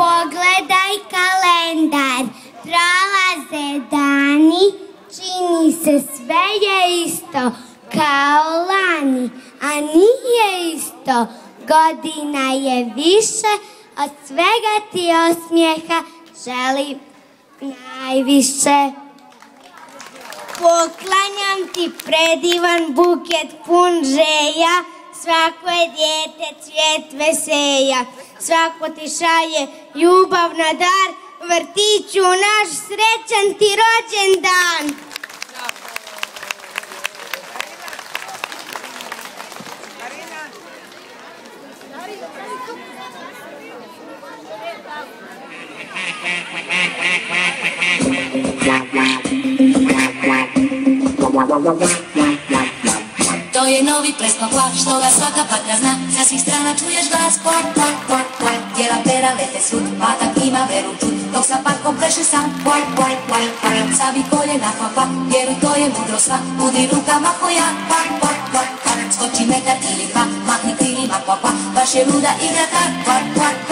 Pogledaj kalendar, prolaze dani, čini se sve je isto kao lani, a nije isto, godina je više, od svega ti osmijeha želim najviše. Poklanjam ti predivan buket pun želja, svako je dijete cvijet veselja, svako ti šaje ljubav na dar, vrtiću naš srećan ti rođendan. To novi pleskokla, što ga svaka patra zna. Sa svih strana čuješ glas, kvak, kvak, kvak, kvak. Tijela pera lete svud, patak ima veru čud Dok sa parkom pleše sam, kvak, kvak, kvak, kvak. Savi koljena, kvak, kvak, vjeruj to je mudro sva. Budi rukama koja, kvak, kvak, kvak, kvak. Skoči metar ili dva, mahni krilima, kvak, kvak. Baš je luda igra ta, kvak, kvak,